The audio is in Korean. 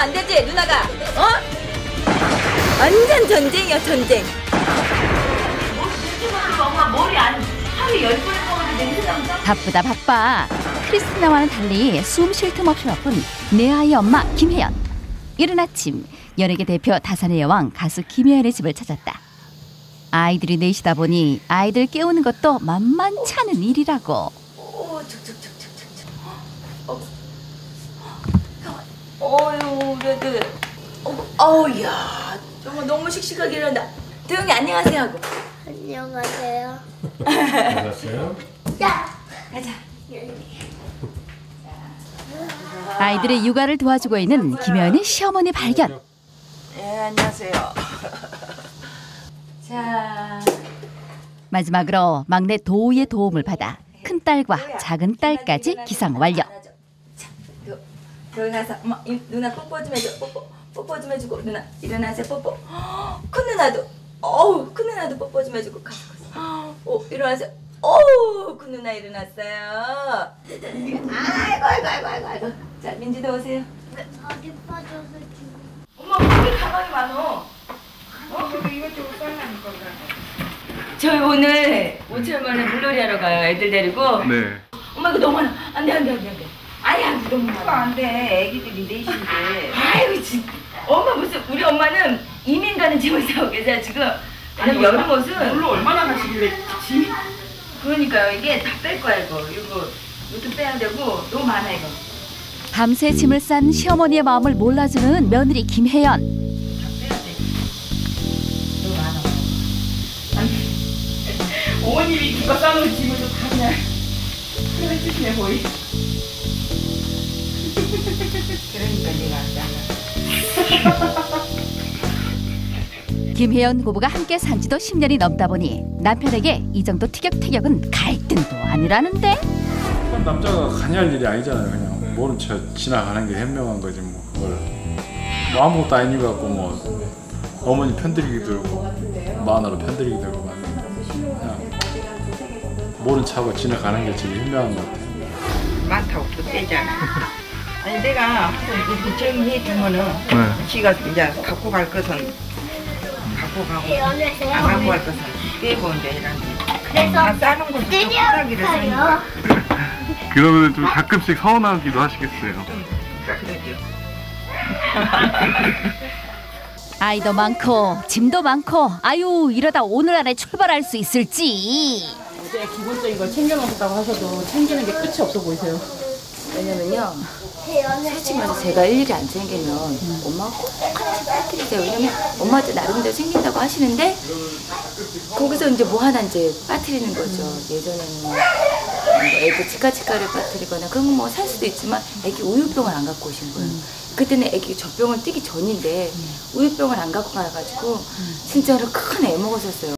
안 되지 누나가 어? 완전 전쟁이야 전쟁 바쁘다 바빠. 크리스티나와는 달리 숨 쉴 틈 없이 바쁜 내 아이 엄마 김혜연. 이른 아침 연예계 대표 다산의 여왕 가수 김혜연의 집을 찾았다. 아이들이 넷이다 보니 아이들 깨우는 것도 만만치 않은 일이라고. 어유 그래 도 어우 야 정말 너무 씩씩하게 일어난다. 도영이 안녕하세요 하고. 안녕하세요. 가자. 아이들의 육아를 도와주고 있는 김혜연의 시어머니 발견. 예 안녕하세요. 자. 마지막으로 막내 도우의 도움을 받아 큰 딸과 작은 딸까지 기상 완료. 도영이 가서 엄마 이, 누나 뽀뽀 좀 해줘. 뽀뽀 뽀뽀 좀 해주고 누나 일어나세요. 뽀뽀. 헉, 큰 누나도 어우 큰 누나도 뽀뽀 좀 해주고 가서 가서. 오 일어나세요. 어우 큰 누나 일어났어요. 아이고 아이고 아이고 아이고 아이고. 자 민지도 오세요. 어디 빠져서 지금. 엄마 왜 가방이 많어 저희 오늘 5천 만에 물놀이 하러 가요. 애들 데리고. 네. 엄마 이거 너무 많아. 안돼 안돼 안돼 안돼 아야 이거 너무 많아 안돼. 애기들이 넷인데. 아유 진 엄마 무슨 우리 엄마는 이민 가는 짐을 싸고 계세요 지금? 왜냐면 여름 옷은. 물로 얼마나 가시길래 지 그러니까요. 이게 다 뺄 거야 이거. 이거 이것도 빼야 되고 너무 많아 이거. 밤새 짐을 싼 시어머니의 마음을 몰라주는 며느리 김혜연. 빼야 돼. 너무 많아. 어머님이 누가 싸놓은 짐을 다 그냥 해주시네 거의 그러니까 내가 안 김혜연 고부가 함께 산 지도 10년이 넘다 보니 남편에게 이 정도 티격태격은 갈등도 아니라는데. 그럼 남자가 간이 할 일이 아니잖아요. 그냥. 모른 척 지나가는 게 현명한 거지 뭐 그걸. 뭐 아무것도 아닌 일 갖고 뭐. 어머니 편들기도 들고 마누라 편들기도 그냥 모른 척하고 지나가는 게 제일 현명한 것 같아요. 많다고 또 빼잖아 아니 내가 정리해 주면은 지가 이제 갖고 갈 것은 갖고 가고 연애세요. 안 갖고 갈 것은 빼고 이제 이런 그래서 다 싸는 것도. 쓰니까 그러면 좀 가끔씩 서운하기도 하시겠어요. 그러죠 아이도 많고 짐도 많고 아유 이러다 오늘 안에 출발할 수 있을지 이제 기본적인 걸 챙겨놓았다고 하셔도 챙기는 게 끝이 없어 보이세요. 왜냐면요. 솔직히 말해서 제가 일일이 안 챙기면 엄마가 꼭 하나씩 빠뜨리세요. 왜냐면 엄마도 나름대로 챙긴다고 하시는데 거기서 이제 뭐 하나 이제 빠뜨리는 거죠. 예전에는 뭐 애기 치카치카를 빠뜨리거나 그런 거 뭐 살 수도 있지만 애기 우유병을 안 갖고 오신 거예요. 그때는 애기 젖병을 띄기 전인데 우유병을 안 갖고 가가지고 진짜로 큰 애 먹었었어요.